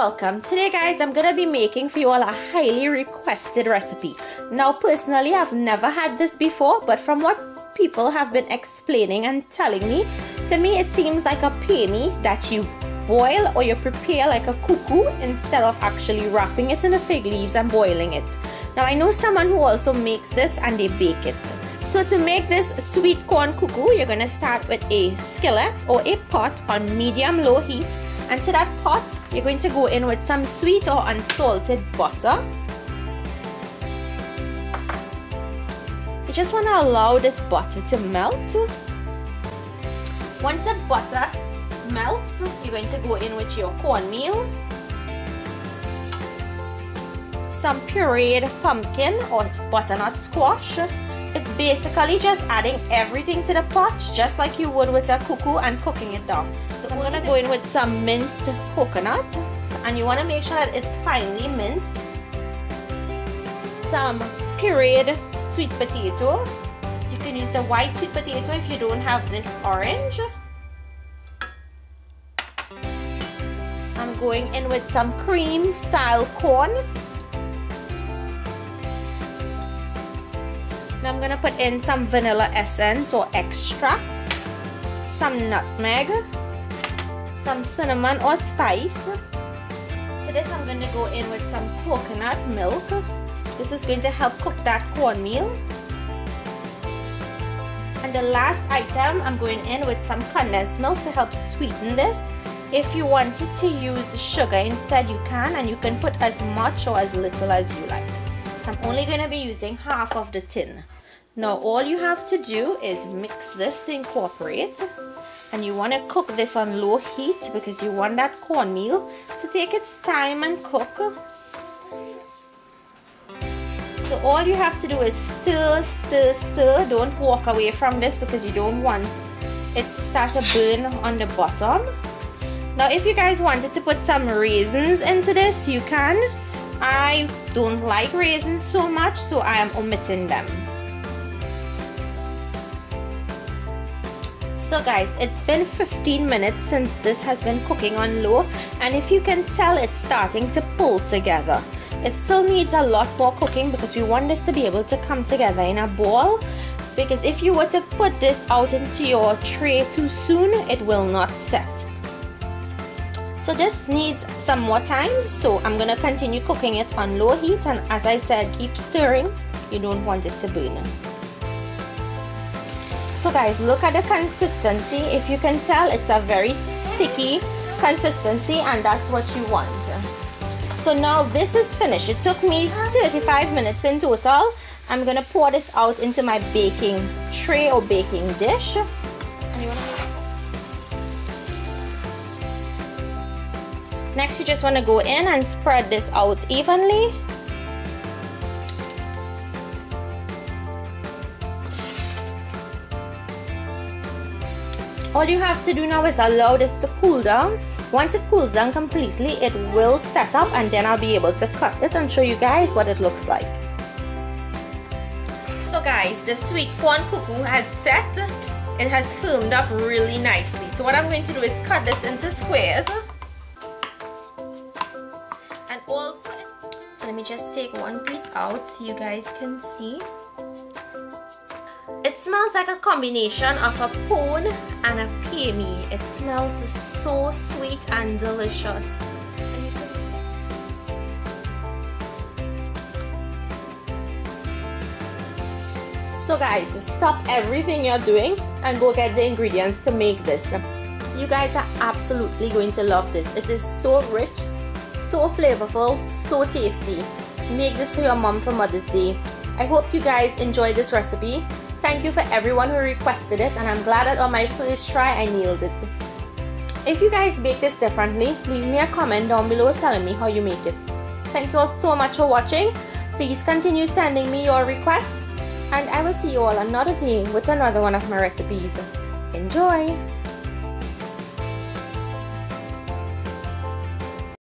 welcome. Today guys i'm gonna be making for you all a highly requested recipe. Now personally i've never had this before but from what people have been explaining and telling me to me it seems like a pehmi that you boil or you prepare like a coo coo instead of actually wrapping it in the fig leaves and boiling it. Now i know someone who also makes this and they bake it. So to make this sweet corn coo coo you're gonna start with a skillet or a pot on medium low heat. And to that pot, you're going to go in with some sweet or unsalted butter. You just want to allow this butter to melt. Once the butter melts, you're going to go in with your cornmeal, some pureed pumpkin or butternut squash. Basically just adding everything to the pot just like you would with a coo coo and cooking it down. So I'm gonna go in with some minced coconut and you wanna make sure that it's finely minced. Some pureed sweet potato. You can use the white sweet potato if you don't have this orange. I'm going in with some cream style corn. Now I'm gonna put in some vanilla essence or extract, some nutmeg, some cinnamon or spice. To this I'm going to go in with some coconut milk. This is going to help cook that cornmeal. And the last item I'm going in with some condensed milk to help sweeten this. If you wanted to use sugar instead you can and you can put as much or as little as you like. I'm only going to be using half of the tin. Now all you have to do is mix this to incorporate and you want to cook this on low heat because you want that cornmeal to take its time and cook. So all you have to do is stir stir stir. Don't walk away from this because you don't want it to start to burn on the bottom. Now if you guys wanted to put some raisins into this you can I don't like raisins so much so I am omitting them. So guys it's been 15 minutes since this has been cooking on low and if you can tell it's starting to pull together. It still needs a lot more cooking because we want this to be able to come together in a ball because if you were to put this out into your tray too soon it will not set so this needs some more time. So I'm gonna continue cooking it on low heat. And as I said keep stirring. You don't want it to burn. So guys look at the consistency. If you can tell it's a very sticky consistency and that's what you want. So now this is finished. It took me 35 minutes in total. I'm gonna pour this out into my baking tray or baking dish next you just want to go in and spread this out evenly. All you have to do now is allow this to cool down. Once it cools down completely it will set up and then I'll be able to cut it and show you guys what it looks like. So guys the sweet corn coo coo has set. It has firmed up really nicely. So what I'm going to do is cut this into squares let me just take one piece out so you guys can see it smells like a combination of a pone and a pehmi. It smells so sweet and delicious. So guys, stop everything you're doing and go get the ingredients to make this. You guys are absolutely going to love this. It is so rich, so flavorful, so tasty. Make this for your mom for Mother's Day. I hope you guys enjoy this recipe. Thank you for everyone who requested it and I'm glad that on my first try I nailed it. If you guys bake this differently, leave me a comment down below telling me how you make it. Thank you all so much for watching. Please continue sending me your requests and I will see you all another day with another one of my recipes. Enjoy!